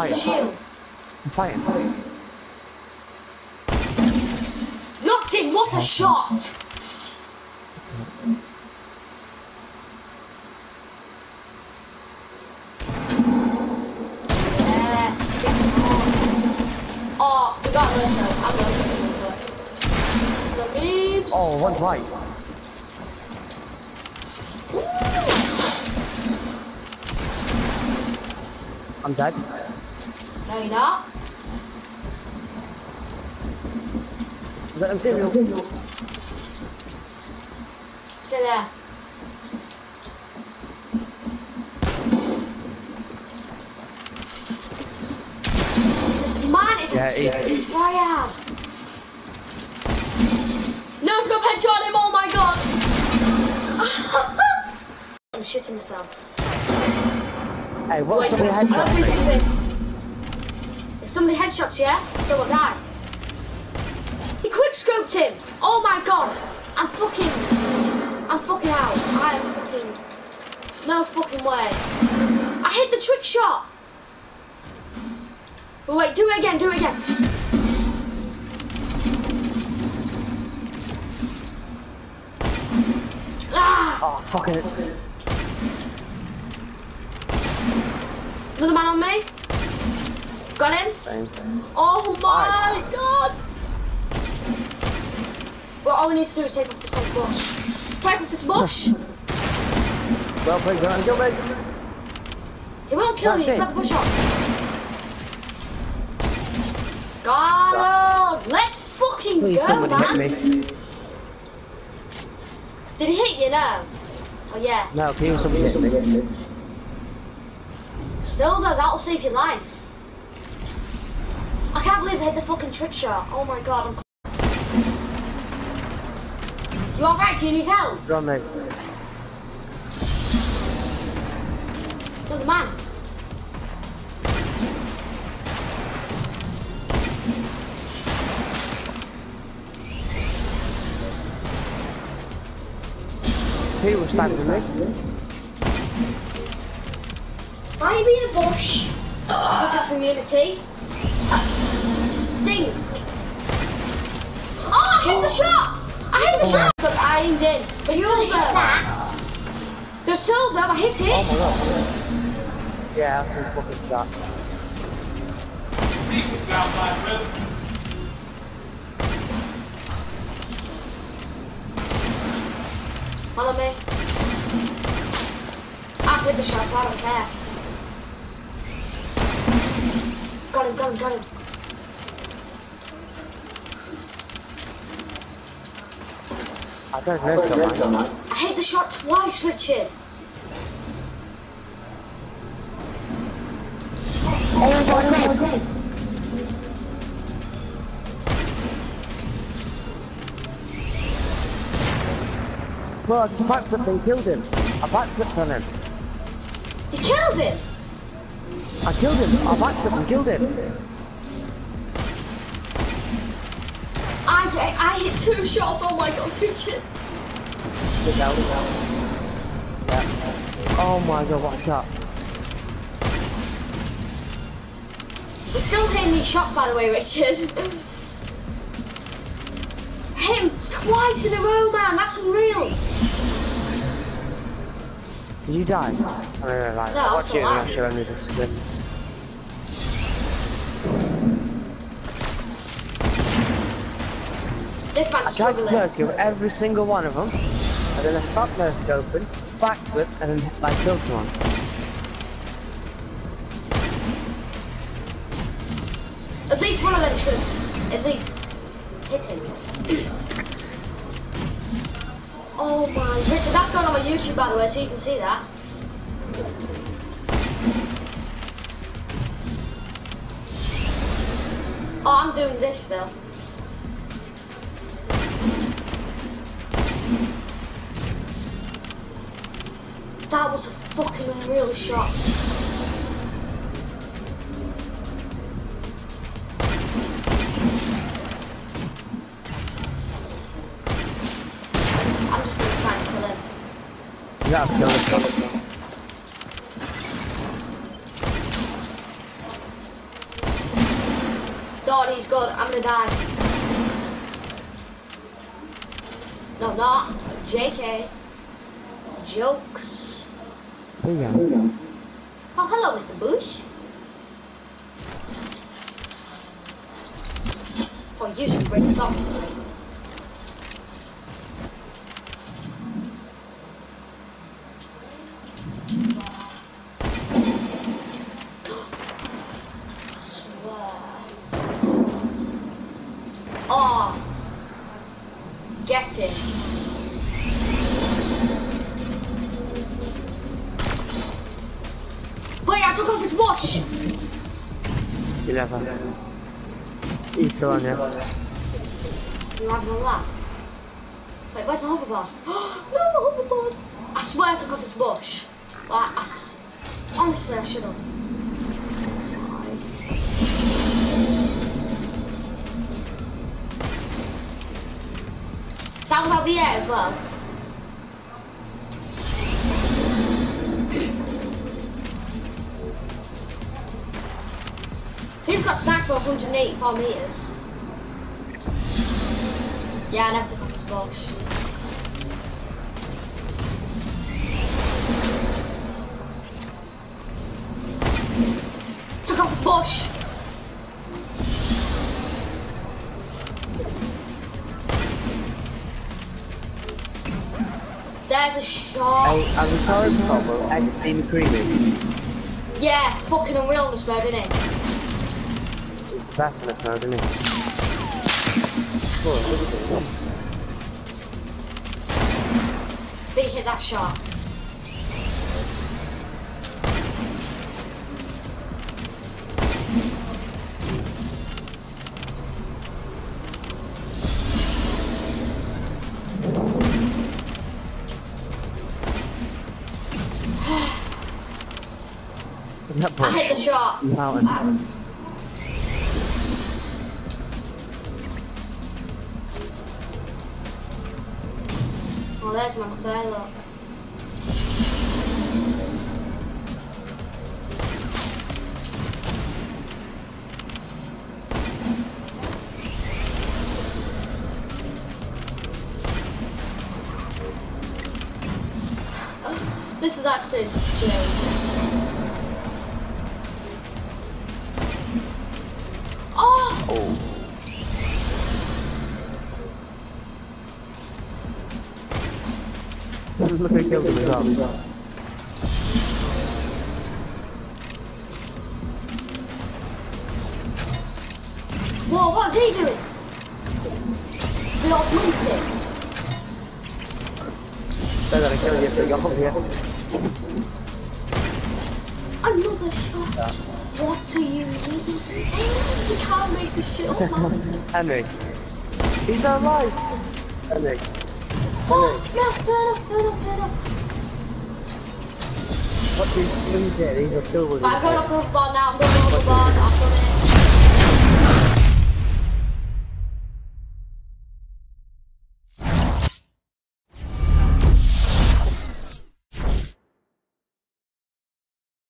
fighting. shield. I'm fighting. Knocked him, what a shot! Yes, get on. Oh, we got those guys. I'm those guys. The memes. Oh, one's right. I'm dead. No, you're not. Is that Imperial? Stay there. This man is Yeah, a he- Brian. No, it's got headshot him. Oh my god. I'm shitting myself. Hey, what's Wait, somebody I got headshot? 360. If somebody headshots yeah? still will die. He quick scoped him. Oh my god. I'm fucking. I'm fucking out. I am fucking. No fucking way. I hit the trick shot. But wait, do it again, do it again. Ah! Oh, fucking. Another man on me. Got him. Same. Oh my god! Well, all we need to do is take off this whole bush. Take off this bush! Well played, Grant. Kill me. He won't kill you, That's you it. got the bush off. Got him! Let's fucking Please, go, man! hit me. Did he hit you? No. Oh yeah. No, please, somebody hit me. Still though, that'll save your life. I can't believe I hit the fucking trick shot. Oh my god, I'm... You alright? Do you need help? On, mate. There's a man. He was standing me. Why are you being a bush? Protest immunity. Stink. Oh, I hit the shot! I hit the shot! Look, I aimed in. But still though. There's still though, I hit Oh it. my god. Yeah, that's a fucking shot. Follow me. I've hit the shot, so I don't care. Got him, got him, got him. I don't know. I hit the shot twice, Richard. Oh my god! Well, I backflipped and killed him. I backflipped on him. You killed him. I killed him. I backflipped and killed him. I, I, I hit two shots. Oh my god, Richard. Good now, good. Yeah. Oh my god, what a shot. We're still hitting these shots, by the way, Richard. Hit him twice in a row, man. That's unreal. Did you die? Oh, no, no, right. No, I'm Watch still you and I'll alive. This man's I struggling. kill every single one of them, and then I stopped nurse open, backflip, and then like killed someone. At least one of them should at least hit him. oh my, Richard, that's going on my YouTube, by the way, so you can see that. Oh, I'm doing this still. That was a fucking unreal shot. I'm just gonna try and kill him. You gotta kill this one. God, he's good. I'm gonna die. No, not. JK. Jokes. There you go. Oh, hello, Mr. Bush. Oh, you should break the obviously. You never. He's still on there. You having a laugh? Wait, where's my hoverboard? no, my hoverboard! I swear I took off his bush. Like, I s- honestly, I should have. That was out the air as well. Who's got sniped for 184 meters? Yeah, I never took off his bush. Took off his bush. There's a shot. Hey, I'm sorry, Pablo. I just need creamy. Yeah, fucking unrealness mode, innit? That's in this mode, isn't? Cool. Big hit that shot. I hit the shot. Mountain. Um, there, look. This is actually a joke. Oh. Look, I killed him as. Whoa, what's he doing? Old monkey. They're gonna kill you if they up here. Another shot. What do you mean? You can't make this shit up, man. Henry. He's alive! Henry. Oh, no, no, no, no, no, no. What do you do there? He's a silver. Right, I'm going up the bar now. I'm going up the bar.